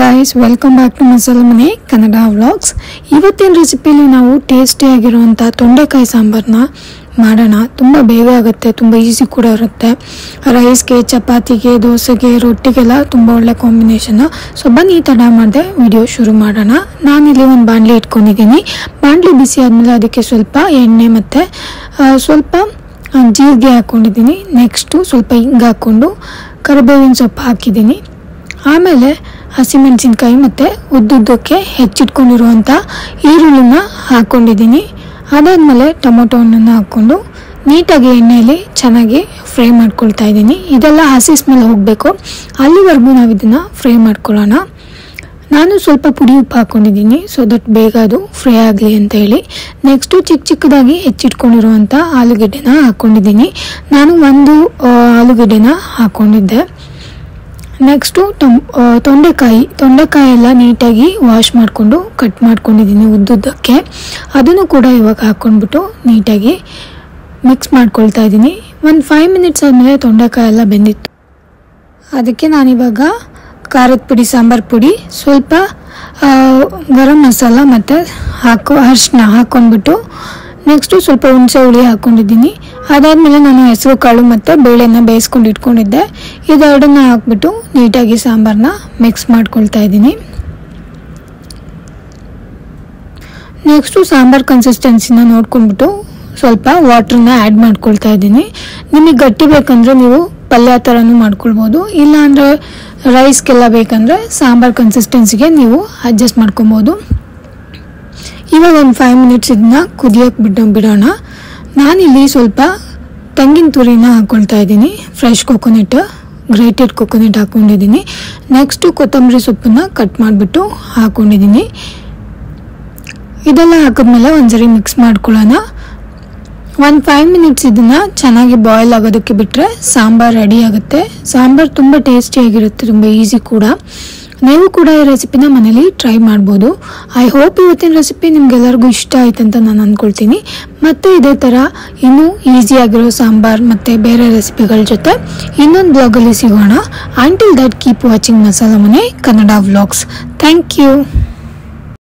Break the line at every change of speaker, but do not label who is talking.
Guys welcome back to Masala Mane Kannada vlogs ಇವತ್ತಿನ ರೆಸಿಪಿಯಲ್ಲಿ ನಾವು ಟೇಸ್ಟಿಯಾಗಿರುವಂಥ ತೊಂಡೆಕಾಯಿ ಸಾಂಬಾರನ್ನ ಮಾಡೋಣ. ತುಂಬ ಬೇಗ ಆಗುತ್ತೆ, ತುಂಬ ಈಸಿ ಕೂಡ ಇರುತ್ತೆ. ರೈಸ್ಗೆ ಚಪಾತಿಗೆ, ದೋಸೆಗೆ, ರೊಟ್ಟಿಗೆಲ್ಲ ತುಂಬ ಒಳ್ಳೆ ಕಾಂಬಿನೇಷನ್ನು ಸೊ ಬನ್ನಿ ತಡ ಮಾಡಿದೆ ವಿಡಿಯೋ ಶುರು ಮಾಡೋಣ. ನಾನಿಲ್ಲಿ ಒಂದು ಬಾಣಲೆ ಇಟ್ಕೊಂಡಿದ್ದೀನಿ. ಬಾಣಲೆ ಬಿಸಿ ಆದಮೇಲೆ ಅದಕ್ಕೆ ಸ್ವಲ್ಪ ಎಣ್ಣೆ ಮತ್ತು ಸ್ವಲ್ಪ ಜೀರಿಗೆ ಹಾಕ್ಕೊಂಡಿದ್ದೀನಿ ನೆಕ್ಸ್ಟು ಸ್ವಲ್ಪ ಹಿಂಗೆ ಹಾಕ್ಕೊಂಡು ಕರಿಬೇವಿನ ಸೊಪ್ಪು ಹಾಕಿದ್ದೀನಿ. ಆಮೇಲೆ ಹಸಿಮೆಣಸಿನ್ಕಾಯಿ ಮತ್ತು ಉದ್ದುದ್ದಕ್ಕೆ ಹೆಚ್ಚಿಟ್ಕೊಂಡಿರುವಂಥ ಈರುಳ್ಳಿನ ಹಾಕ್ಕೊಂಡಿದ್ದೀನಿ ಅದಾದಮೇಲೆ ಟೊಮೊಟೊ ಹಣ್ಣನ್ನು ಹಾಕ್ಕೊಂಡು ನೀಟಾಗಿ ಎಣ್ಣೆಯಲ್ಲಿ ಚೆನ್ನಾಗಿ ಫ್ರೈ ಮಾಡ್ಕೊಳ್ತಾ ಇದ್ದೀನಿ. ಇದೆಲ್ಲ ಹಸಿ ಸ್ಮೆಲ್ ಹೋಗಬೇಕು. ಅಲ್ಲಿವರೆಗೂ ನಾವು ಇದನ್ನು ಫ್ರೈ ಮಾಡ್ಕೊಳ್ಳೋಣ. ನಾನು ಸ್ವಲ್ಪ ಪುಡಿ ಉಪ್ಪು ಹಾಕ್ಕೊಂಡಿದ್ದೀನಿ ಸೊ ದಟ್ ಬೇಗ ಅದು ಫ್ರೈ ಆಗಲಿ ಅಂತ ಹೇಳಿ. ನೆಕ್ಸ್ಟು ಚಿಕ್ಕ ಚಿಕ್ಕದಾಗಿ ಹೆಚ್ಚಿಟ್ಕೊಂಡಿರುವಂಥ ಆಲೂಗೆಡ್ಡೆನ ಹಾಕ್ಕೊಂಡಿದ್ದೀನಿ ನಾನು ಒಂದು ಆಲೂಗಡ್ಡೆನ ಹಾಕ್ಕೊಂಡಿದ್ದೆ ನೆಕ್ಸ್ಟು ತೊಂ ತೊಂಡೆಕಾಯಿ ತೊಂಡೆಕಾಯಿ ಎಲ್ಲ ನೀಟಾಗಿ ವಾಶ್ ಮಾಡಿಕೊಂಡು ಕಟ್ ಮಾಡ್ಕೊಂಡಿದ್ದೀನಿ ಉದ್ದುದ್ದಕ್ಕೆ. ಅದನ್ನು ಕೂಡ ಇವಾಗ ಹಾಕ್ಕೊಂಡ್ಬಿಟ್ಟು ನೀಟಾಗಿ ಮಿಕ್ಸ್ ಮಾಡ್ಕೊಳ್ತಾ ಇದ್ದೀನಿ. ಒಂದು ಫೈವ್ ಮಿನಿಟ್ಸ್ ಆದಮೇಲೆ ತೊಂಡೆಕಾಯಿ ಎಲ್ಲ ಬೆಂದಿತ್ತು. ಅದಕ್ಕೆ ನಾನಿವಾಗ ಖಾರದ ಪುಡಿ, ಸಾಂಬಾರು ಪುಡಿ, ಸ್ವಲ್ಪ ಗರಂ ಮಸಾಲ ಮತ್ತು ಹಾಕೋ ಅರಿಶಿನ ಹಾಕ್ಕೊಂಡ್ಬಿಟ್ಟು ನೆಕ್ಸ್ಟು ಸ್ವಲ್ಪ ಹುಣಸೆ ಹುಳಿ ಹಾಕ್ಕೊಂಡಿದ್ದೀನಿ ಅದಾದಮೇಲೆ ನಾನು ಹೆಸರು, ಕಾಳು ಮತ್ತು ಬೇಳೆನ ಬೇಯಿಸ್ಕೊಂಡು ಇಟ್ಕೊಂಡಿದ್ದೆ. ಇದೆರಡನ್ನ ಹಾಕ್ಬಿಟ್ಟು ನೀಟಾಗಿ ಸಾಂಬಾರನ್ನ ಮಿಕ್ಸ್ ಮಾಡ್ಕೊಳ್ತಾ ಇದ್ದೀನಿ. ನೆಕ್ಸ್ಟು ಸಾಂಬಾರ್ ಕನ್ಸಿಸ್ಟೆನ್ಸಿನ ನೋಡ್ಕೊಂಡ್ಬಿಟ್ಟು ಸ್ವಲ್ಪ ವಾಟ್ರನ್ನ ಆ್ಯಡ್ ಮಾಡ್ಕೊಳ್ತಾ ಇದ್ದೀನಿ. ನಿಮಗೆ ಗಟ್ಟಿ ಬೇಕಂದರೆ ನೀವು ಪಲ್ಯ ಥರನೂ ಮಾಡ್ಕೊಳ್ಬೋದು. ಇಲ್ಲಾಂದರೆ ರೈಸ್ಗೆಲ್ಲ ಬೇಕಂದರೆ ಸಾಂಬಾರ್ ಕನ್ಸಿಸ್ಟೆನ್ಸಿಗೆ ನೀವು ಅಡ್ಜಸ್ಟ್ ಮಾಡ್ಕೊಬೋದು ಇವಾಗ ಒಂದು ಫೈವ್ ಮಿನಿಟ್ಸ್ ಇದನ್ನ ಕುದಿಯೋಕೆ ಬಿಟ್ಟು ಬಿಡೋಣ. ನಾನಿಲ್ಲಿ ಸ್ವಲ್ಪ ತೆಂಗಿನ ತುರಿನ ಹಾಕ್ಕೊಳ್ತಾ ಇದ್ದೀನಿ. ಫ್ರೆಶ್ ಕೊಕೊನೆಟ್ ಗ್ರೇಟೆಡ್ ಕೊಕೊನೆಟ್ ಹಾಕ್ಕೊಂಡಿದ್ದೀನಿ ನೆಕ್ಸ್ಟು ಕೊತ್ತಂಬರಿ ಸೊಪ್ಪನ್ನ ಕಟ್ ಮಾಡಿಬಿಟ್ಟು ಹಾಕ್ಕೊಂಡಿದ್ದೀನಿ ಇದೆಲ್ಲ ಹಾಕಿದ್ಮೇಲೆ ಒಂದ್ಸರಿ ಮಿಕ್ಸ್ ಮಾಡ್ಕೊಳ್ಳೋಣ. ಒಂದು ಫೈವ್ ಮಿನಿಟ್ಸ್ ಇದನ್ನು ಚೆನ್ನಾಗಿ ಬಾಯ್ಲ್ ಆಗೋದಕ್ಕೆ ಬಿಟ್ಟರೆ ಸಾಂಬಾರ್ ರೆಡಿ ಆಗುತ್ತೆ. ಸಾಂಬಾರ್ ತುಂಬ ಟೇಸ್ಟಿಯಾಗಿರುತ್ತೆ ತುಂಬ ಈಸಿ ಕೂಡ. ನೀವು ಕೂಡ ಈ ರೆಸಿಪಿನ ಮನೇಲಿ ಟ್ರೈ ಮಾಡ್ಬೋದು. ಐ ಹೋಪ್ ಇವತ್ತಿನ ರೆಸಿಪಿ ನಿಮ್ಗೆಲ್ಲರಿಗೂ ಇಷ್ಟ ಆಯ್ತು ಅಂತ ನಾನು ಅಂದ್ಕೊಳ್ತೀನಿ ಮತ್ತು ಇದೇ ಥರ ಇನ್ನೂ ಈಸಿಯಾಗಿರೋ ಸಾಂಬಾರ್ ಮತ್ತು ಬೇರೆ ರೆಸಿಪಿಗಳ ಜೊತೆ ಇನ್ನೊಂದು ಬ್ಲಾಗಲ್ಲಿ ಸಿಗೋಣ. Until that keep watching Masala Mane Kannada vlogs thank you